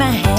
my.